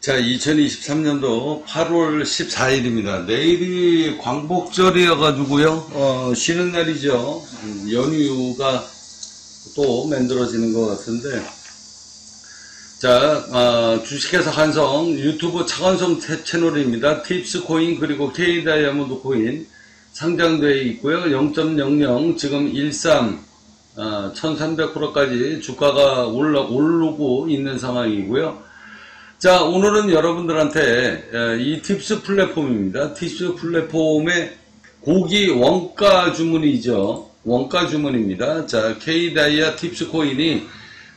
자, 2023년도 8월 14일입니다. 내일이 광복절이어가지고요, 어, 쉬는 날이죠. 음, 연휴가 또 만들어지는 것 같은데, 자, 어, 주식회사 한성 유튜브 차관성 태- 채널입니다. 팁스 코인 그리고 K 다이아몬드 코인 상장되어 있고요. 0.00 지금 13 어, 1300%까지 주가가 올라 오르고 있는 상황이고요. 자, 오늘은 여러분들한테 에, 이 팁스 플랫폼입니다. 팁스 플랫폼의 고기 원가 주문이죠. 원가 주문입니다. 자, K다이아 팁스 코인이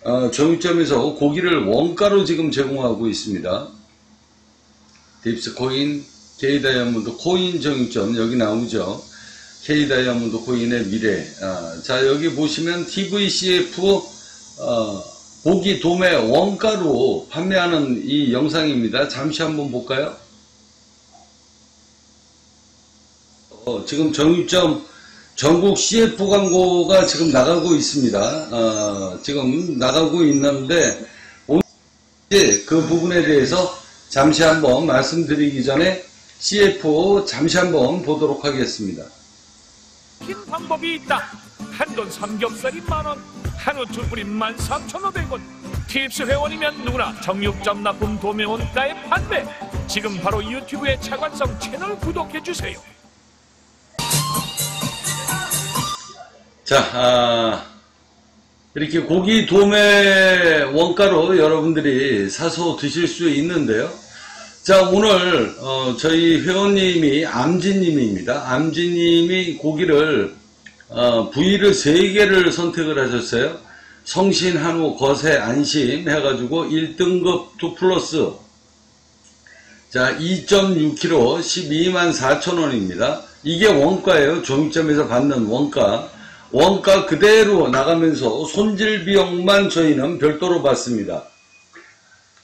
어, 정육점에서 고기를 원가로 지금 제공하고 있습니다. 팁스 코인, K다이아몬드 코인 정육점 여기 나오죠. K다이아몬드 코인의 미래. 아, 자, 여기 보시면 TVCF 어, 고기 도매 원가로 판매하는 이 영상입니다. 잠시 한번 볼까요? 어, 지금 정육점 전국 CF 광고가 지금 나가고 있습니다. 어, 지금 나가고 있는데 오늘 그 부분에 대해서 잠시 한번 말씀드리기 전에 CF 잠시 한번 보도록 하겠습니다. 긴 방법이 있다. 한돈 삼겹살이 만원, 한우 두 뿌리 만 삼천오백 원. 팁스 회원이면 누구나 정육점 납품 도매원가의 판매. 지금 바로 유튜브의 차관성 채널 구독해 주세요. 자, 아, 이렇게 고기 도매 원가로 여러분들이 사서 드실 수 있는데요. 자, 오늘, 어, 저희 회원님이 암진님입니다. 암진님이 고기를, 어, 부위를 3개를 선택을 하셨어요. 성신, 한우, 거세, 안심 해가지고 1등급 2 플러스. 자, 2.6kg 12만 4천원입니다. 이게 원가예요. 종점에서 받는 원가. 원가 그대로 나가면서 손질 비용만 저희는 별도로 받습니다.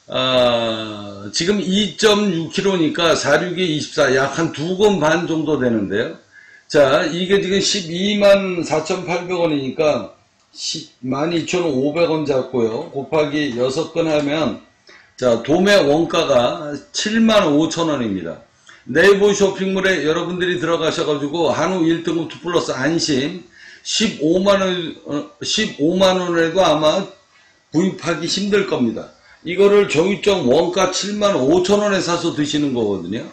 아, 지금 2.6kg니까 46에 24, 약 한 두 건 반 정도 되는데요. 자, 이게 지금 12만 4,800원이니까 12,500원 잡고요. 곱하기 6건 하면, 자, 도매 원가가 7만 5천원입니다. 네이버 쇼핑몰에 여러분들이 들어가셔가지고, 한우 1등급 2 플러스 안심, 15만원, 15만원에도 아마 구입하기 힘들 겁니다. 이거를 정육점 원가 7만 5천 원에 사서 드시는 거거든요.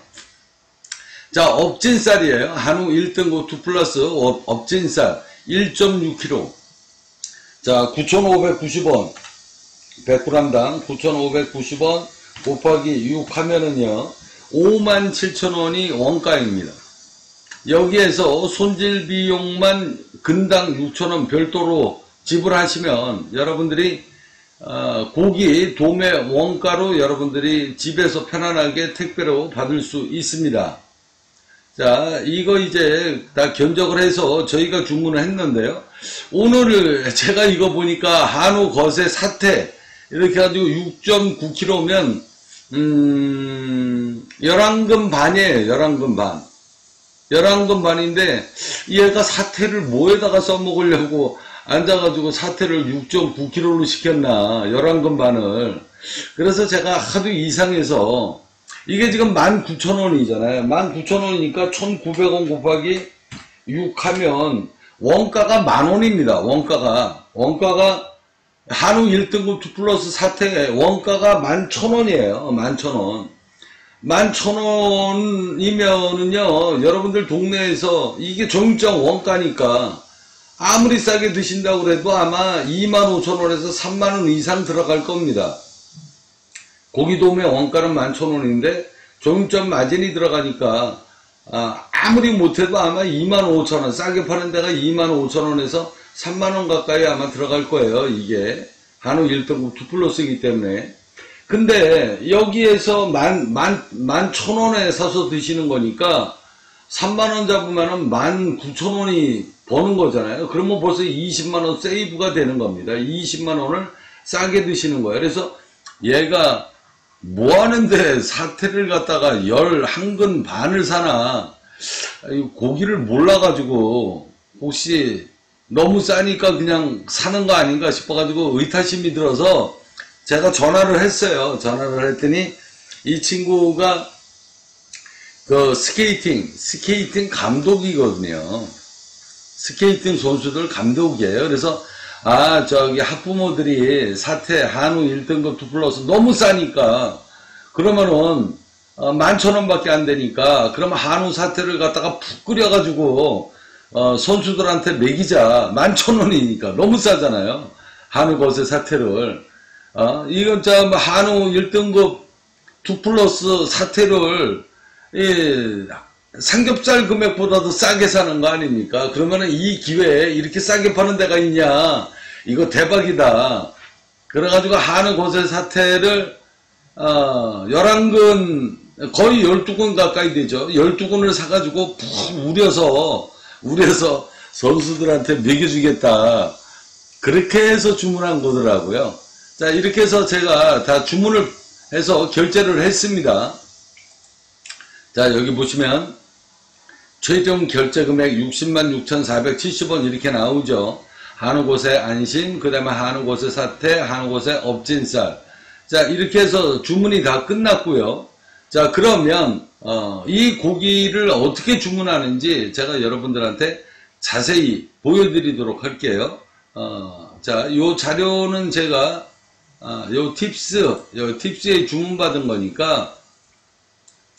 자, 업진살이에요. 한우 1등급 2 플러스 업- 업진살 1.6kg. 자, 9,590원. 100g당 9,590원 곱하기 6 하면은요. 57,000원이 원가입니다. 여기에서 손질 비용만 근당 6,000원 별도로 지불하시면 여러분들이 어, 고기 도매 원가로 여러분들이 집에서 편안하게 택배로 받을 수 있습니다. 자, 이거 이제 다 견적을 해서 저희가 주문을 했는데요. 오늘 제가 이거 보니까 한우 거세 사태 이렇게 해가지고 6.9kg면 음, 11근 반이에요. 11근 반. 11근 반인데 얘가 사태를 뭐에다가 써먹으려고 앉아가지고 사태를 6.9kg로 시켰나 11근 반을 그래서 제가 하도 이상해서 이게 지금 19,000원이잖아요. 19,000원이니까 1,900원 곱하기 6 하면 원가가 만원입니다. 원가가. 원가가 한우 1등급 2 플러스 사태 원가가 11,000원이에요. 11,000원. 11,000원이면은요, 여러분들 동네에서 이게 정점 원가니까 아무리 싸게 드신다고 그래도 아마 25,000원에서 3만원 이상 들어갈 겁니다. 고기도매 원가는 11,000원인데 정점 마진이 들어가니까 아, 아무리 못해도 아마 25,000원, 싸게 파는 데가 25,000원에서 3만원 가까이 아마 들어갈 거예요, 이게. 한우 1등급 2 플러스이기 때문에. 근데 여기에서 만, 만, 만 천 원에 사서 드시는 거니까 3만원 잡으면은 만 9천 원이 버는 거잖아요. 그러면 벌써 20만원 세이브가 되는 겁니다. 20만원을 싸게 드시는 거예요. 그래서 얘가 뭐 하는데 사태를 갖다가 11근 반을 사나 이 고기를 몰라가지고 혹시 너무 싸니까 그냥 사는 거 아닌가 싶어가지고 의타심이 들어서 제가 전화를 했어요. 전화를 했더니 이 친구가 그 스케이팅, 스케이팅 감독이거든요. 스케이팅 선수들 감독이에요. 그래서 아 저기 학부모들이 사태 한우 1등급 2 플러스 너무 싸니까 그러면은 어, 만천 원밖에 안 되니까 그러면 한우 사태를 갖다가 푹 끓여가지고 어, 선수들한테 먹이자 만천 원이니까 너무 싸잖아요. 한우 거세 사태를 어, 이건 참 한우 1등급 2 플러스 사태를 예, 삼겹살 금액보다도 싸게 사는 거 아닙니까? 그러면은 이 기회에 이렇게 싸게 파는 데가 있냐? 이거 대박이다. 그래가지고 한우 고세 사태를 어, 11근 거의 12근 가까이 되죠. 12근을 사가지고 푹 우려서 우려서 선수들한테 먹여주겠다. 그렇게 해서 주문한 거더라고요. 자 이렇게 해서 제가 다 주문을 해서 결제를 했습니다. 자 여기 보시면 최종 결제 금액 60만 6,470원 이렇게 나오죠. 한우곳의 안심, 그 다음에 한우곳의 사태, 한우곳의 업진살. 자, 이렇게 해서 주문이 다 끝났고요. 자, 그러면 어, 이 고기를 어떻게 주문하는지 제가 여러분들한테 자세히 보여드리도록 할게요. 어, 자, 요 자료는 제가 아, 요 팁스, 요 팁스에 주문받은 거니까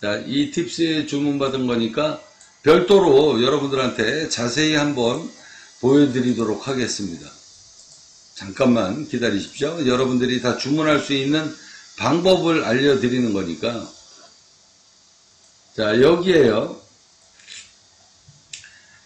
자, 이 팁스에 주문받은 거니까 별도로 여러분들한테 자세히 한번 보여드리도록 하겠습니다. 잠깐만 기다리십시오. 여러분들이 다 주문할 수 있는 방법을 알려드리는 거니까. 자, 여기에요.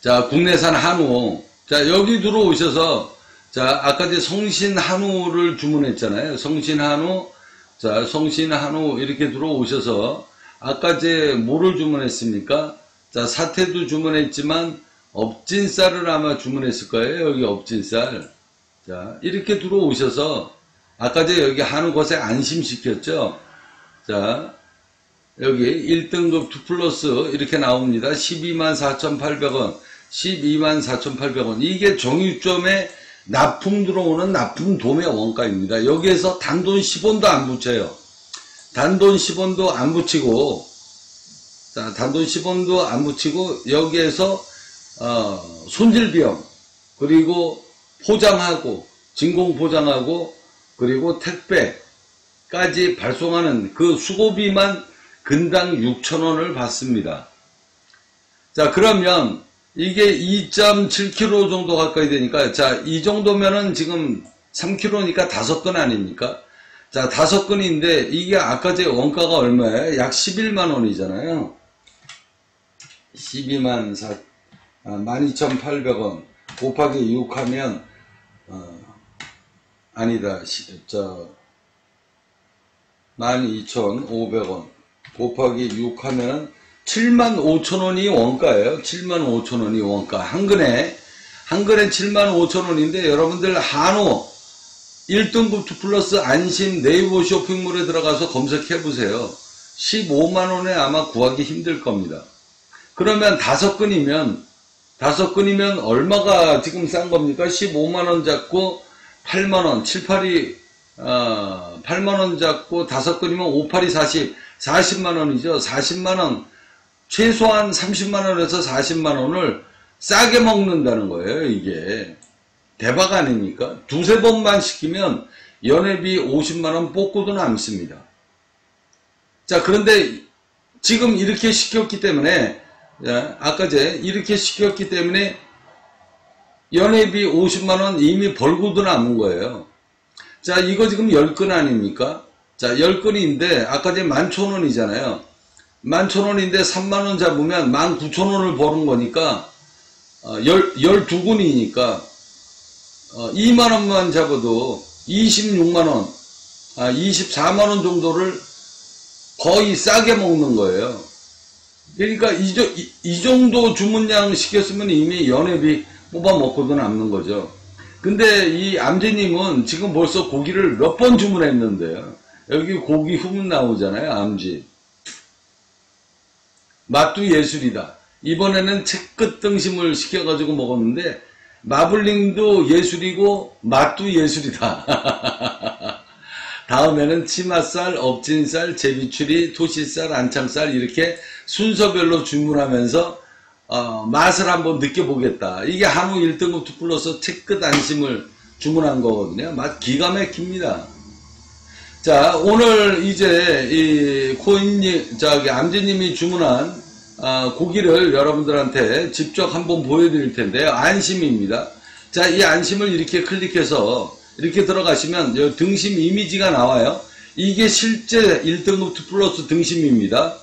자, 국내산 한우. 자, 여기 들어오셔서, 자, 아까 성신 한우를 주문했잖아요. 성신 한우. 자, 성신 한우 이렇게 들어오셔서, 아까 이제 뭐를 주문했습니까? 자, 사태도 주문했지만, 업진살을 아마 주문했을 거예요. 여기 업진살. 자, 이렇게 들어오셔서, 아까 제 여기 한우 것에 안심시켰죠? 자, 여기 1등급 2 플러스 이렇게 나옵니다. 12만 4,800원, 12만 4,800원. 이게 정육점에 납품 들어오는 납품 도매 원가입니다. 여기에서 단돈 10원도 안 붙여요. 단돈 10원도 안 붙이고, 자, 단돈 10원도 안 붙이고, 여기에서, 어, 손질비용, 그리고 포장하고, 진공 포장하고, 그리고 택배까지 발송하는 그 수고비만 근당 6천원을 받습니다. 자, 그러면 이게 2.7kg 정도 가까이 되니까, 자, 이 정도면은 지금 3kg니까 5건 아닙니까? 자, 5건인데, 이게 아까 제 원가가 얼마예요? 약 11만원이잖아요. 12만 4, 아, 12,800원 곱하기 6 하면, 어, 아니다, 시, 저, 12,500원 곱하기 6 하면 7만 5천 원이 원가예요. 7만 5천 원이 원가. 한 근에, 한 근에 7만 5천 원인데 여러분들 한우 1등급 2 플러스 안심 네이버 쇼핑몰에 들어가서 검색해 보세요. 15만 원에 아마 구하기 힘들 겁니다. 그러면 다섯 근이면 다섯 근이면 얼마가 지금 싼 겁니까? 15만 원 잡고 8만 원, 7, 8이 어, 8만 원 잡고 다섯 건이면 5, 8이 40, 40만 원이죠. 40만 원, 최소한 30만 원에서 40만 원을 싸게 먹는다는 거예요. 이게 대박 아닙니까? 두세 번만 시키면 연회비 50만 원 뽑고도 남습니다. 자 그런데 지금 이렇게 시켰기 때문에 예, 아까 제 이렇게 시켰기 때문에 연회비 50만 원 이미 벌고도 남은 거예요. 자, 이거 지금 10건 아닙니까? 자, 10건인데, 아까 제 11,000원이잖아요. 11,000원인데 3만원 잡으면 19,000원을 버는 거니까, 어, 12건이니까, 어, 2만원만 잡아도 26만원, 아, 24만원 정도를 거의 싸게 먹는 거예요. 그러니까 이, 이, 이 정도 주문량 시켰으면 이미 연회비 뽑아 먹고도 남는 거죠. 근데 이 암지님은 지금 벌써 고기를 몇 번 주문했는데요. 여기 고기 후문 나오잖아요. 암지. 맛도 예술이다. 이번에는 채끝 등심을 시켜가지고 먹었는데 마블링도 예술이고 맛도 예술이다. 다음에는 치맛살, 업진살, 제비추리, 토시살, 안창살 이렇게 순서별로 주문하면서 어, 맛을 한번 느껴보겠다. 이게 한우 1등급 투플러스 채끝 안심을 주문한 거거든요. 맛 기가 막힙니다. 자, 오늘 이제 이 코인님, 저기 암지님이 주문한 아, 고기를 여러분들한테 직접 한번 보여드릴 텐데요. 안심입니다. 자, 이 안심을 이렇게 클릭해서 이렇게 들어가시면 등심 이미지가 나와요. 이게 실제 1등급 2 플러스 등심입니다.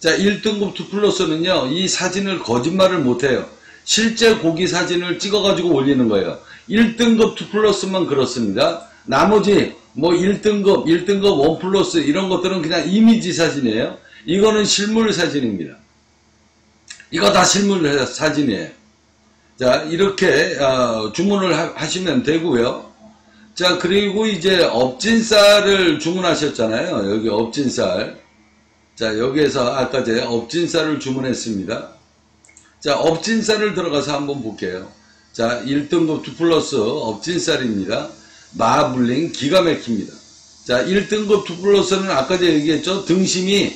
자, 1등급 2 플러스는요, 이 사진을 거짓말을 못해요. 실제 고기 사진을 찍어가지고 올리는 거예요. 1등급 2 플러스만 그렇습니다. 나머지 뭐 1등급, 1등급 1 플러스 이런 것들은 그냥 이미지 사진이에요. 이거는 실물 사진입니다. 이거 다 실물 사진이에요. 자, 이렇게 어, 주문을 하, 하시면 되고요. 자, 그리고 이제 업진살을 주문하셨잖아요. 여기 업진살. 자, 여기에서 아까 제 업진살을 주문했습니다. 자, 업진살을 들어가서 한번 볼게요. 자, 1등급 2 플러스 업진살입니다. 마블링 기가 막힙니다. 자, 1등급 2 플러스는 아까 제가 얘기했죠. 등심이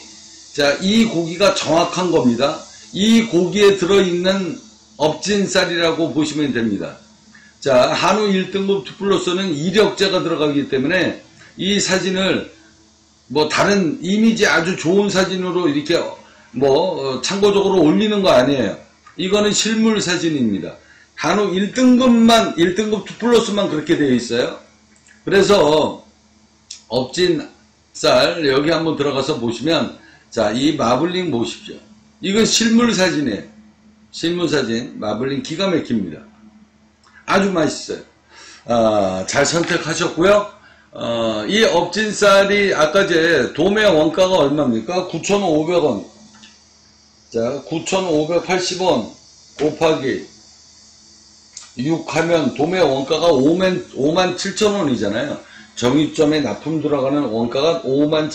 자, 이 고기가 정확한 겁니다. 이 고기에 들어있는 업진살이라고 보시면 됩니다. 자, 한우 1등급 2 플러스는 이력제가 들어가기 때문에 이 사진을 뭐 다른 이미지 아주 좋은 사진으로 이렇게 뭐 어, 참고적으로 올리는 거 아니에요. 이거는 실물 사진입니다. 한우 1등급만 1등급 2 플러스만 그렇게 되어 있어요. 그래서 업진살 여기 한번 들어가서 보시면 자 이 마블링 보십시오. 이건 실물 사진이에요. 실물 사진 마블링 기가 막힙니다. 아주 맛있어요. 아, 잘 선택하셨고요. 어, 이 업진살이 아까 제 도매 원가가 얼마입니까? 9,500원. 자, 9,580원 곱하기 6 하면 도매 원가가 5만, 5만 7천원이잖아요. 정육점에 납품 들어가는 원가가 5만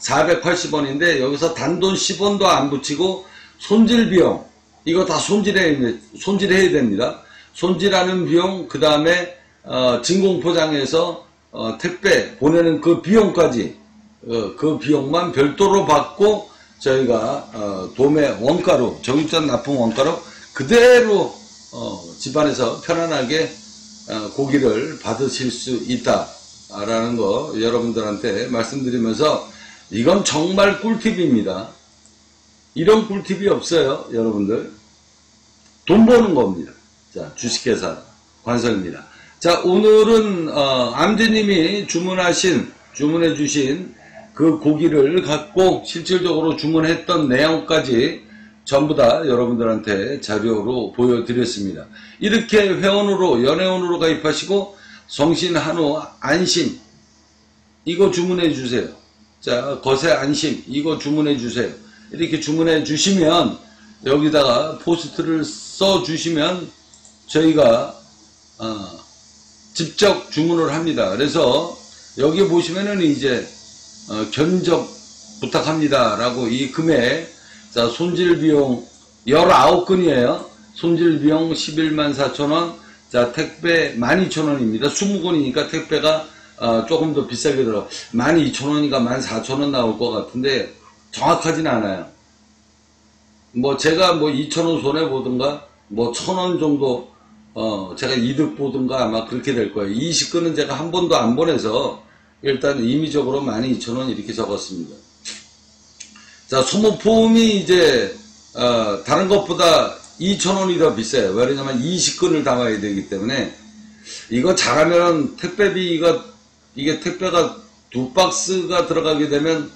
7,480원인데 여기서 단돈 10원도 안 붙이고 손질 비용 이거 다 손질해 손질해야 됩니다. 손질하는 비용 그 다음에 어, 진공 포장해서 어, 택배 보내는 그 비용까지 어, 그 비용만 별도로 받고 저희가 어, 도매 원가로 정육점 납품 원가로 그대로 어, 집안에서 편안하게 어, 고기를 받으실 수 있다라는 거 여러분들한테 말씀드리면서 이건 정말 꿀팁입니다. 이런 꿀팁이 없어요, 여러분들. 돈 버는 겁니다. 자, 주식회사 관성입니다. 자, 오늘은 어, 암재님이 주문하신 주문해 주신 그 고기를 갖고 실질적으로 주문했던 내용까지 전부 다 여러분들한테 자료로 보여드렸습니다. 이렇게 회원으로 연회원으로 가입하시고 성신 한우 안심 이거 주문해 주세요. 자, 거세 안심 이거 주문해 주세요. 이렇게 주문해 주시면 여기다가 포스트를 써 주시면 저희가 어, 직접 주문을 합니다. 그래서 여기 보시면은 이제 어, 견적 부탁합니다. 라고 이 금액 자 손질 비용 19건이에요. 손질 비용 11만 4천원 자 택배 12,000원입니다. 20건이니까 택배가 어, 조금 더 비싸게 들어 12,000원인가 14,000원 나올 것 같은데 정확하진 않아요. 뭐 제가 뭐 2,000원 손해 보든가 뭐 1,000원 정도 어, 제가 이득 보든가 아마 그렇게 될 거예요. 20건은 제가 한 번도 안 보내서 일단 임의적으로 12,000원 이렇게 적었습니다. 자, 소모품이 이제, 어, 다른 것보다 2,000원이 더 비싸요. 왜냐면 20건을 담아야 되기 때문에 이거 잘하면 택배비가, 이게 택배가 두 박스가 들어가게 되면,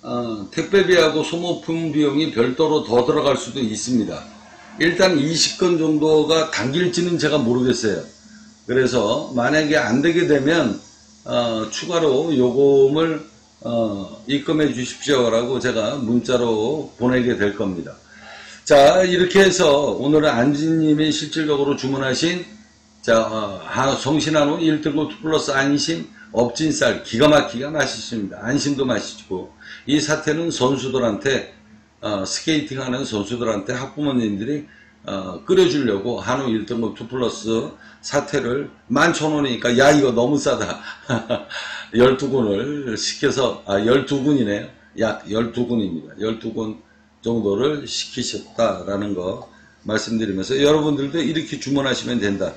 어, 택배비하고 소모품 비용이 별도로 더 들어갈 수도 있습니다. 일단 20건 정도가 당길지는 제가 모르겠어요. 그래서 만약에 안 되게 되면 어, 추가로 요금을 어, 입금해 주십시오라고 제가 문자로 보내게 될 겁니다. 자 이렇게 해서 오늘은 안지님이 실질적으로 주문하신 자 어, 성신한우 1등급 플러스 안심 업진살 기가 막히가 맛있습니다. 안심도 맛있고 이 사태는 선수들한테 어, 스케이팅하는 선수들한테 학부모님들이 어, 끓여주려고 한우 1등급 2 플러스 사태를 11,000원이니까 야 이거 너무 싸다. 12군을 시켜서 아 12군이네요 약 12군입니다. 12군 정도를 시키셨다라는 거 말씀드리면서 여러분들도 이렇게 주문하시면 된다.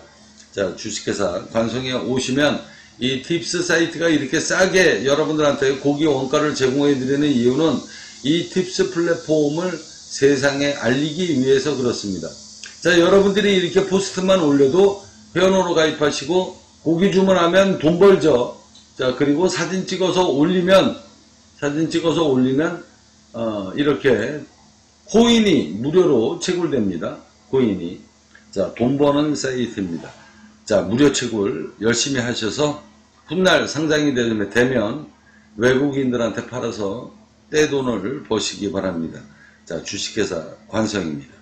자 주식회사 관성에 오시면 이 팁스 사이트가 이렇게 싸게 여러분들한테 고기 원가를 제공해 드리는 이유는 이 팁스 플랫폼을 세상에 알리기 위해서 그렇습니다. 자, 여러분들이 이렇게 포스트만 올려도 회원으로 가입하시고 고기 주문하면 돈 벌죠. 자, 그리고 사진 찍어서 올리면 사진 찍어서 올리면 어, 이렇게 코인이 무료로 채굴됩니다. 코인이. 자, 돈 버는 사이트입니다. 자, 무료 채굴 열심히 하셔서 훗날 상장이 되면, 외국인들한테 팔아서 떼돈을 버시기 바랍니다. 자, 주식회사 관성입니다.